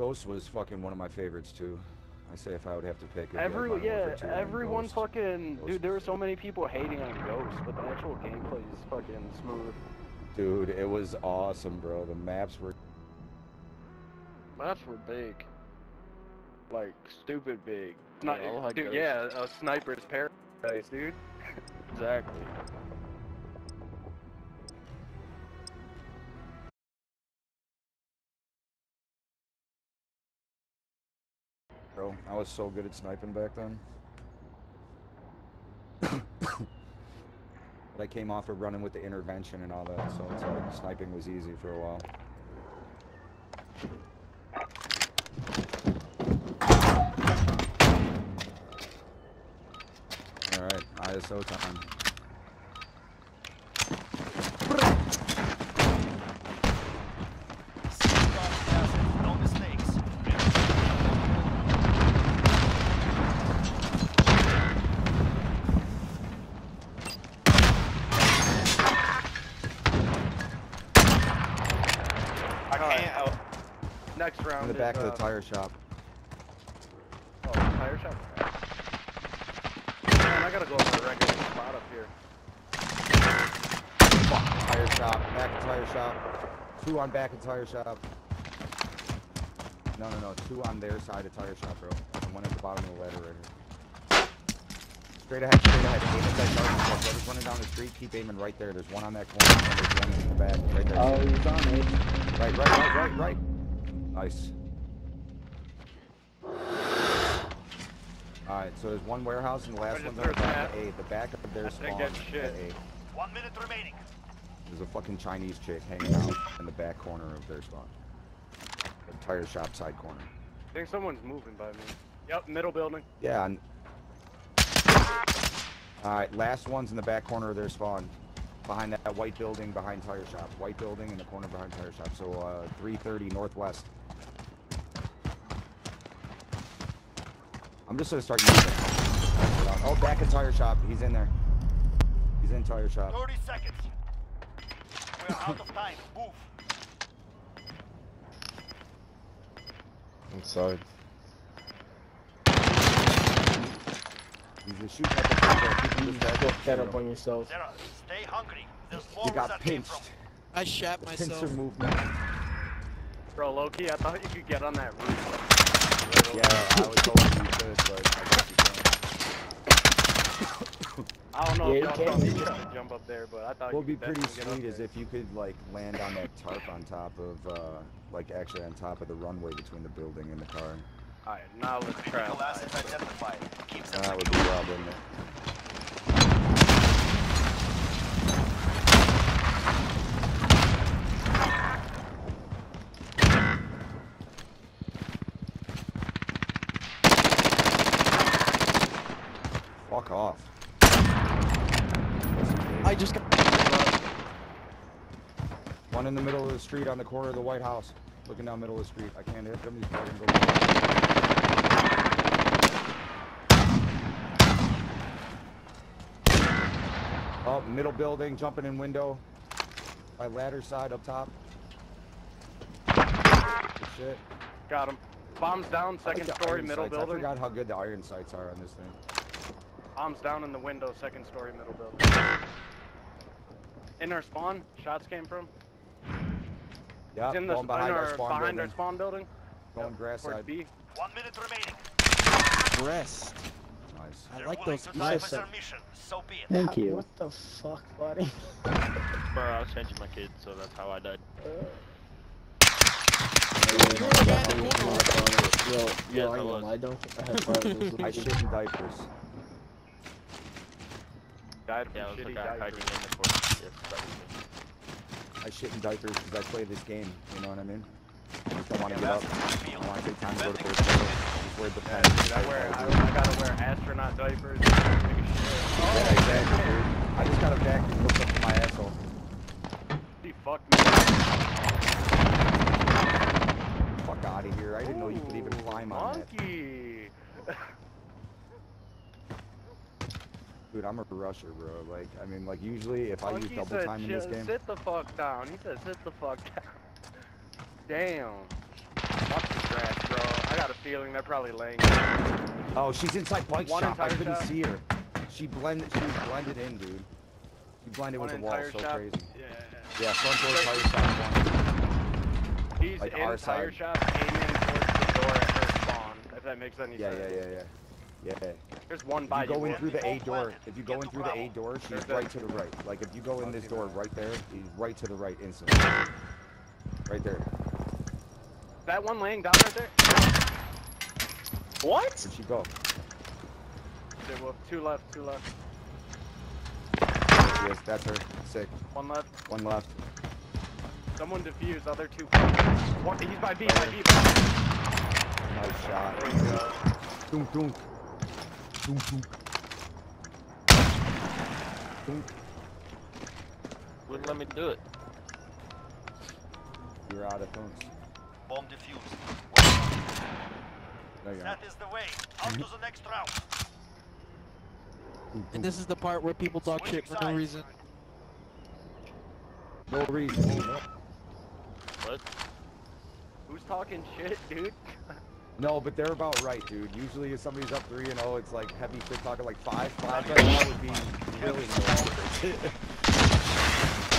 Ghost was fucking one of my favorites too. I say if I would have to pick. it'd like Every Modern yeah, 2 everyone Ghost. fucking Ghost dude. There were so many people hating on Ghost, but the actual gameplay is fucking smooth. Dude, it was awesome, bro. The maps were. Maps were big, like stupid big. Yeah, Not, I like dude, Ghost. yeah, a sniper's paradise, dude. exactly. Bro, I was so good at sniping back then. but I came off of running with the intervention and all that, so it's like sniping was easy for a while. Alright, ISO time. No mistakes. I can't. Oh. Next round. In the is, back of uh, the tire shop. Oh, tire shop. Man, I gotta go over a regular spot up here. Tire shop, back of tire shop. Two on back of tire shop. No, no, no. Two on their side of tire shop, bro. And one at the bottom of the ladder right here. Straight ahead, straight ahead. Aim at that dark spot. Brothers running down the street. Keep aiming right there. There's one on that corner. And there's one in the back. Right there. Oh, he's on me. Right, right, right, right, right. Nice. Alright, so there's one warehouse and the last I one's just on the back of A. The back of their spawn that's at shit. A. One minute remaining. There's a fucking Chinese chick hanging out in the back corner of their spawn. The tire shop side corner. I think someone's moving by me. Yep, middle building. Yeah. And... Alright, last one's in the back corner of their spawn. Behind that white building behind tire shop. White building in the corner behind tire shop. So uh 330 northwest. I'm just gonna start using it. Oh, back at tire shop. He's in there. He's in tire shop. 30 seconds. We're out of time. Move. Inside. He's just shooting at the front door. Keep him just Get fed up on yourself. Sarah, stay hungry. There's more You got that pinched. from. I shat Pincer myself. movement. Bro, Loki, I thought you could get on that roof. Yeah, I was hoping you could, but I guess you can't. I don't know Yeah, if you y'all can. me try to jump up there, but I thought What would be pretty definitely get up sweet is if you could like land on that tarp on top of, uh, like actually on top of the runway between the building and the car. Alright, now let's try. Critical assets identified. Keep That would be wild, wouldn't it? Fuck off. I just got. One in the middle of the street on the corner of the White House. Looking down middle of the street. I can't hit him. He's probably gonna go. Oh, middle building, jumping in window. By ladder side up top. Good shit. Got him. Bombs down, second story, middle sights. I building. forgot how good the iron sights are on this thing. Bombs down in the window, second story, middle building. In our spawn, shots came from. Yeah, in the going in behind our our, spawn behind our building. spawn building. Going Yep, grass side. B. One minute remaining. Rest. Nice. I They're like those to die for clips. their mission. So be it. Thank you. What the fuck, buddy? Bro, I was changing my kid, so that's how I died. You were the guy in the corner. Yo, yo, Yes, I I ain't gonna lie, don't I had five of those I little shit in diapers. Died from Yeah, it shitty guy hiding diapers. in the corner. Yes, that was me. I shit in diapers because I play this game. You know what I mean? I just don't want to get Gas up. is in I want to take time to go to Defending bed. the Just wear the Yeah, I wear, I, I gotta wear astronaut diapers. Take a shit. Yeah, exactly, dude. Oh, I just got a vacuum hooked up to my asshole. He fucked me. Fuck out of here. I didn't know you could even Ooh, climb on that. Monkey. Dude, I'm a rusher, bro. Like, I mean, like, usually if I use double said, time in this game. sit the fuck down. He said, sit the fuck down. Damn. Watch the grass ceiling. They're probably laying. Oh, she's inside bike One shop. I couldn't shop? see her. She blended. She was blended in, dude. She blended One with the wall. So shop. crazy. Yeah. Yeah, front door tire shop one. He's Like in tire side. shop, aiming towards the door at her spawn. If that makes any Yeah, sense. yeah, yeah, yeah. Yeah. There's one If by you go in through the A door, if you go in through the A door, she's There's right that. to the right. Like if you go in this door right there, he's right to the right instantly. Right there. That one laying down right there. What? Where'd she go? Okay, well, two left, two left. There she is. That's her. Sick. One left. One left. Someone defused. Other two. One, he's by B. By B. Nice shot. There you go. Dunk, dunk. Dunk, dunk. Dunk. Wouldn't let me do it. You're out of dunks. Bomb defused. There you go. That is the way. On to the next round. Mm-hmm. And this is the part where people talk shit for no reason. No reason. What? Who's talking shit, dude? No, but they're about right, dude. Usually if somebody's up 3 and 0, it's like heavy shit talking like 5. 5 right now would be really low.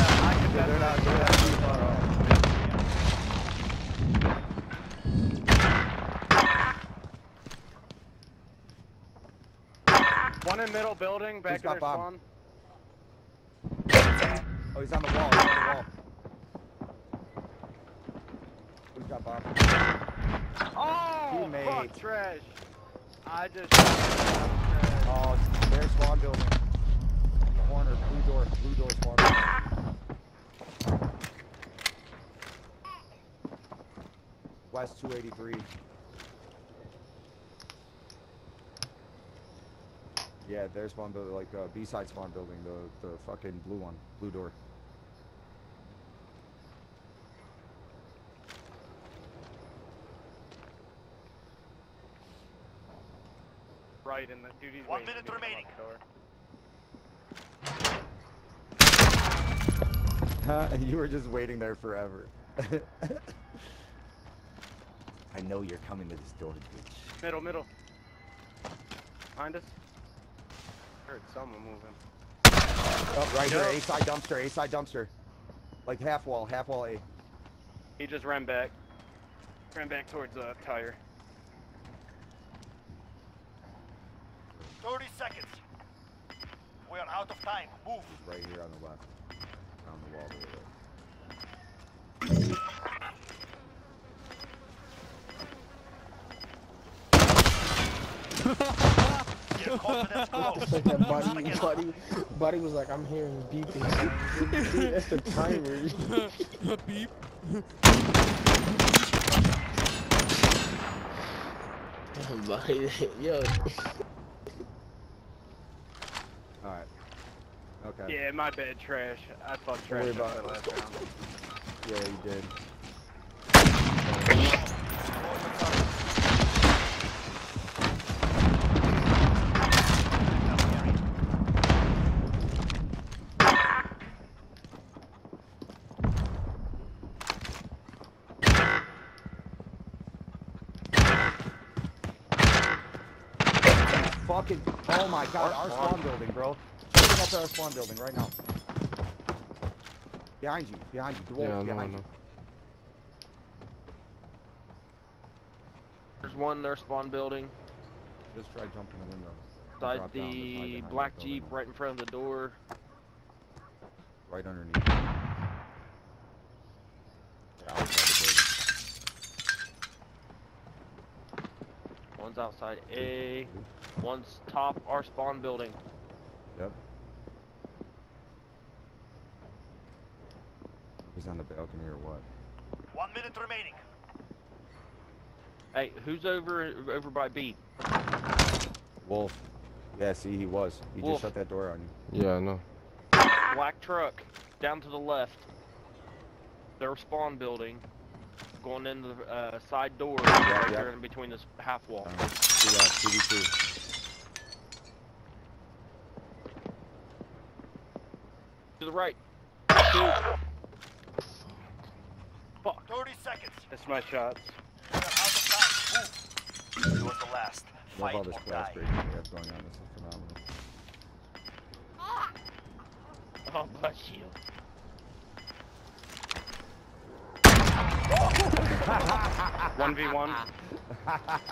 I they're not, not too far off. One in middle building, back their bomb? spawn. Oh, he's on the wall. He's on the wall. Who's got bomb? Oh, Teammate. fuck, trash. I just. Oh, there's spawn building. Corner, blue door, blue door spawn building. West 283. Yeah, there's spawn building, like uh, B-side spawn building, the the fucking blue one, blue door. Right in the dude. He's One minute remaining. locked you were just waiting there forever. I know you're coming to this door, bitch. Middle, middle. Behind us. Heard someone moving. Oh, right here, A side dumpster, A side dumpster. Like half wall, half wall A. He just ran back. Ran back towards uh, tire. 30 seconds. We are out of time. Move. Right here on the left. On the wall to the right. Your confidence grows. Like that Once buddy, again. buddy, buddy was like, I'm hearing beeping. Dude, That's the timer. the Beep. buddy, yo. Alright. Okay. Yeah, my bad, trash. I fucked Don't trash worry up about that it. last round. Yeah, you did. Fucking, oh my god, our spawn building, bro. Check up to our spawn building right now. Behind you, behind you, Dwarf, Yeah, I know, I behind know. you. There's one in their spawn building. Just try jumping the window. Beside Drop down, hide the black jeep right in front of the door. Right underneath. Yeah, One's outside A. One's top our spawn building. building. Yep. He's on the balcony or what? One minute remaining. Hey, who's over over by B? Wolf. Yeah, see, he was. He Wolf. just shut that door on you. Yeah, I know. Black truck down to the left. Their spawn building. Going in the uh, side door right yeah. there in between this half wall. Uh, two 2v2. To the right. Fuck. 30 seconds. That's my shots. We are out of time. Move. the last. Love all this or class die. breaking we have going on. This is phenomenal. Oh, bless you. One v one.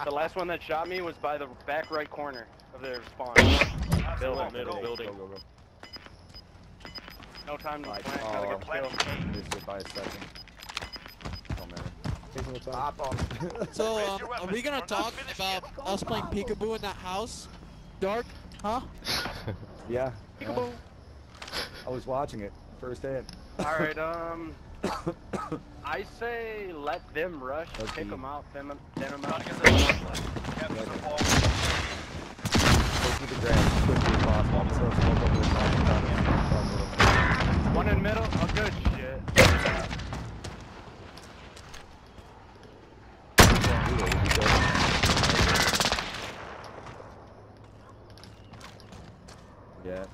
The last one that shot me was by the back right corner of their spawn. Building, middle Go, building. Go, go, go. No time to Right. plant. Gotta Oh. get the kill. Missed it by a second. Don't matter. Taking the time. So, um, are we gonna talk about yet. us playing peekaboo in that house? Dark? Huh? yeah. yeah. Peekaboo. I was watching it firsthand. All right. Um. I say let them rush, Okay. take them out, then then them out. Targets are left. Capture the ball. Go through the grass as quickly as possible. I'm gonna throw smoke over the top and down the- One in middle. Oh, good shit. Ooh, it'll be good. Yeah.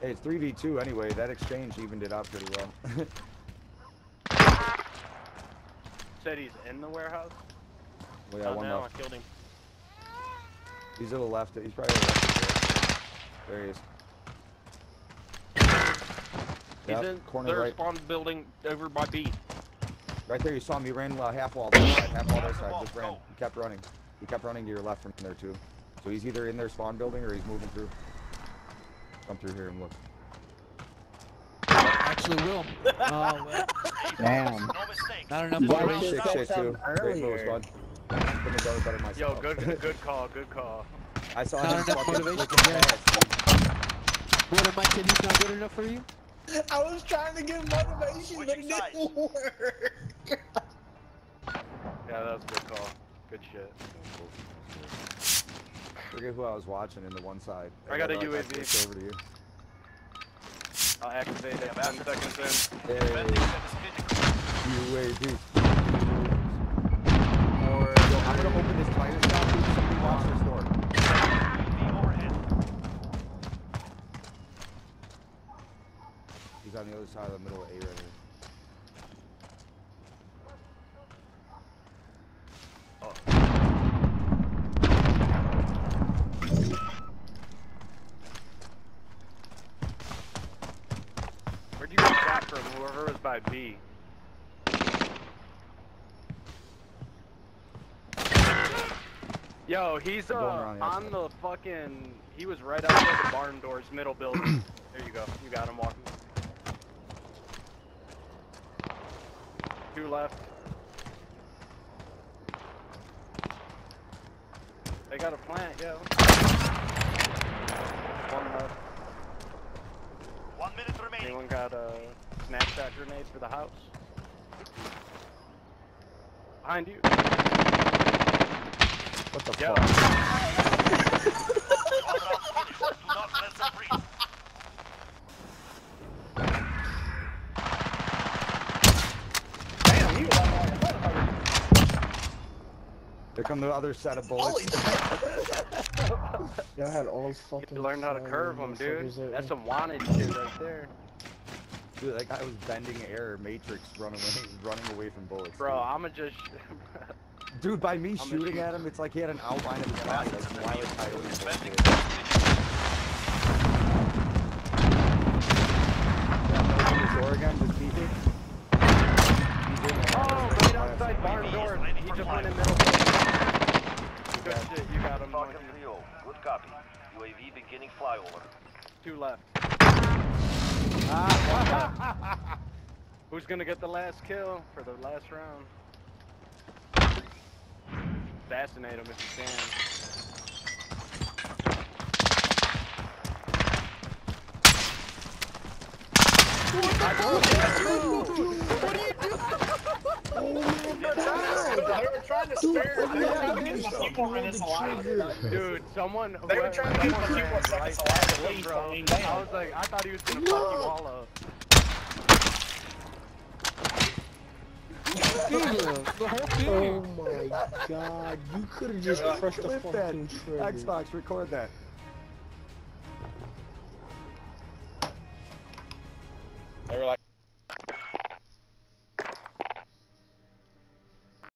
Hey, it's 3v2 anyway. That exchange evened it out pretty well. Said he's in the warehouse. well, yeah, oh, one no, left. I killed him. He's to the left. He's probably to the left. There, there he is. He's Yep, in corner their right. spawn building over by B. Right there, you saw him. He ran uh, half wall this side, half wall this side. Just ran. He kept running. He kept running to your left from there too. So he's either in their spawn building or he's moving through. Come through here and look. Actually, will. Oh, well, Damn. No not enough Why motivation. should've Shit, shit too. Great moves, bud. Couldn't have done it better myself. Yo, good, good call, good call. I saw Not him enough fucking motivation, flicking yeah. past. What am I kidding? He's not good enough for you? I was trying to get motivation, but it didn't work. Yeah, that was a good call. Good shit. Forget who I was watching in the one side. I got a UAV. over to you. I'll activate it. Yeah, 10 master. seconds Hey, is critical. UAV. in. Or Yo. He's on the other side of the middle of A right here. Where'd you get shot from? Whoever was by B. Yo, he's uh, the on the fucking. He was right outside the barn doors, middle building. there you go. You got him walking. Two left. They got a plant, yo. One left. One minute remaining. Anyone got a snapshot grenade for the house? Behind you. What the Yo. fuck? One round finished. Do not let them breathe. Damn, you like a motherfucker. Here come the other set of bullets. Y'all had all fucking. You learned how to curve them, dude. That's some wanted shit right there. Dude, that guy was bending air, Matrix, running away, running away from bullets. Bro, I'ma just. dude. Dude, by me I'm shooting a- at him, it's like he had an outline of his body, like some Wile. Coyote Defending bullshit. them is critical. Yeah, open this door again, just peek it. He's in there. oh, right outside barn UAV is doors. ready He just went in middle. Good shit, you got him. Falcon monkey. 3 Good copy. UAV beginning flyover. Two left. Who's gonna get the last kill for the last round? Assassinate him if you can. They were trying to spare. They were trying to get my few more minutes alive. Dude, someone. They were trying to get someone a few more seconds alive at least. I mean, I was like, I thought he was gonna fuck you all up. the whole Oh my god, you could have just crushed the Clip that. fucking trigger. Xbox, record that. They were like,